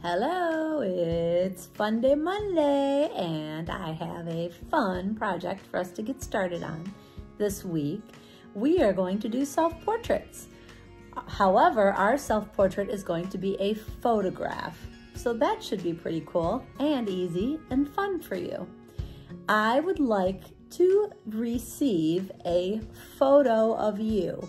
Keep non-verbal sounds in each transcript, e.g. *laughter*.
Hello, it's Fun Day Monday, and I have a fun project for us to get started on this week. We are going to do self portraits. However, our self portrait is going to be a photograph, so that should be pretty cool and easy and fun for you. I would like to receive a photo of you.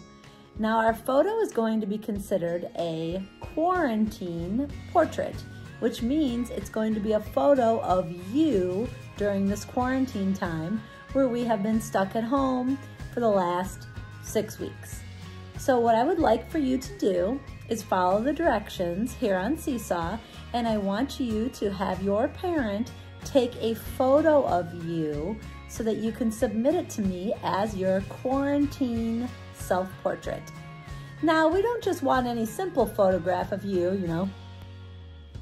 Now, our photo is going to be considered a quarantine portrait, which means it's going to be a photo of you during this quarantine time where we have been stuck at home for the last six weeks. So, what I would like for you to do is follow the directions here on Seesaw, and I want you to have your parent take a photo of you so that you can submit it to me as your quarantine self portrait. Now, we don't just want any simple photograph of you, you know,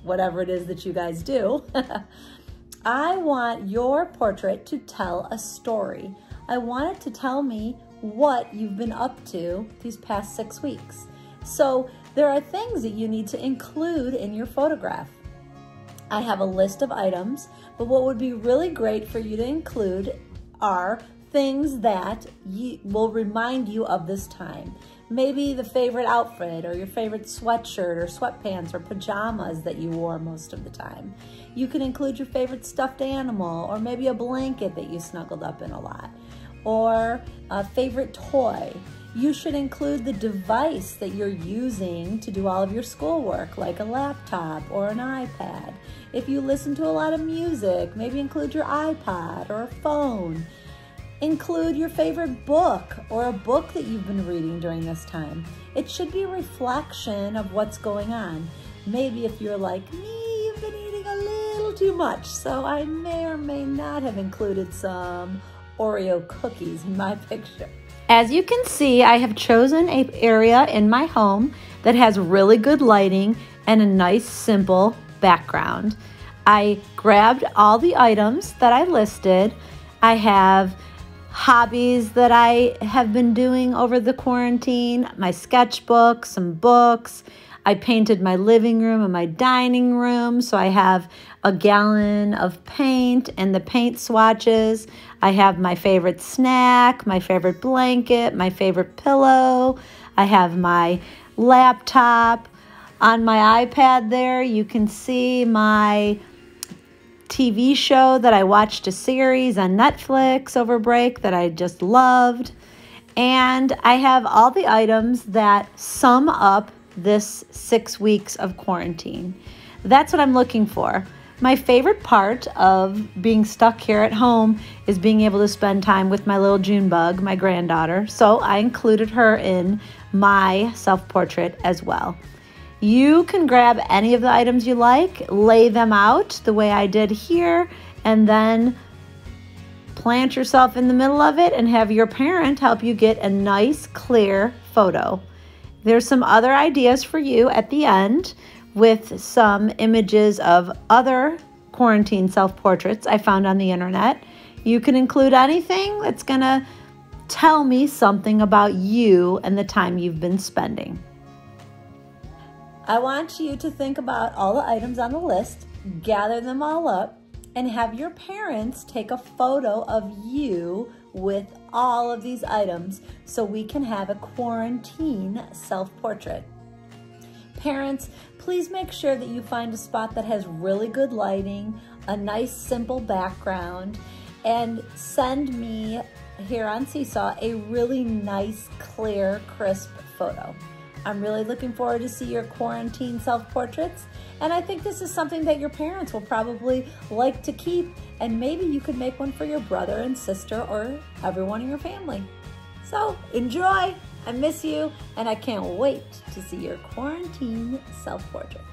whatever it is that you guys do. *laughs* I want your portrait to tell a story. I want it to tell me what you've been up to these past six weeks. So there are things that you need to include in your photograph. I have a list of items, but what would be really great for you to include are things that you, will remind you of this time. Maybe the favorite outfit or your favorite sweatshirt or sweatpants or pajamas that you wore most of the time. You can include your favorite stuffed animal or maybe a blanket that you snuggled up in a lot or a favorite toy. You should include the device that you're using to do all of your schoolwork, like a laptop or an iPad. If you listen to a lot of music, maybe include your iPod or a phone. Include your favorite book or a book that you've been reading during this time. It should be a reflection of what's going on. Maybe if you're like me, you've been eating a little too much, so I may or may not have included some Oreo cookies in my *laughs* picture. As you can see, I have chosen an area in my home that has really good lighting and a nice simple background. I grabbed all the items that I listed. I have hobbies that I have been doing over the quarantine, my sketchbook, some books. I painted my living room and my dining room, so I have a gallon of paint and the paint swatches. I have my favorite snack, my favorite blanket, my favorite pillow. I have my laptop. On my iPad there, you can see my TV show that I watched a series on Netflix over break that I just loved. And I have all the items that sum up this six weeks of quarantine. That's what I'm looking for. My favorite part of being stuck here at home is being able to spend time with my little Junebug, my granddaughter. So I included her in my self portrait as well. You can grab any of the items you like, lay them out the way I did here, and then plant yourself in the middle of it and have your parent help you get a nice, clear photo. There's some other ideas for you at the end with some images of other quarantine self portraits I found on the internet. You can include anything that's going to tell me something about you and the time you've been spending. I want you to think about all the items on the list, gather them all up, and have your parents take a photo of you with all of these items so we can have a quarantine self-portrait. Parents, please make sure that you find a spot that has really good lighting, a nice simple background, and send me here on Seesaw a really nice, clear, crisp photo. I'm really looking forward to see your quarantine self-portraits. And I think this is something that your parents will probably like to keep. And maybe you could make one for your brother and sister or everyone in your family. So enjoy. I miss you. And I can't wait to see your quarantine self-portrait.